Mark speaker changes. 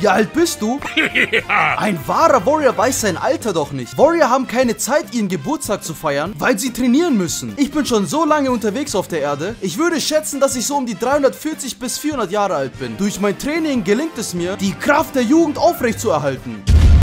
Speaker 1: Wie alt bist du? Ein wahrer Warrior weiß sein Alter doch nicht. Warrior haben keine Zeit, ihren Geburtstag zu feiern, weil sie trainieren müssen. Ich bin schon so lange unterwegs auf der Erde. Ich würde schätzen, dass ich so um die 340 bis 400 Jahre alt bin. Durch mein Training gelingt es mir, die Kraft der Jugend aufrechtzuerhalten.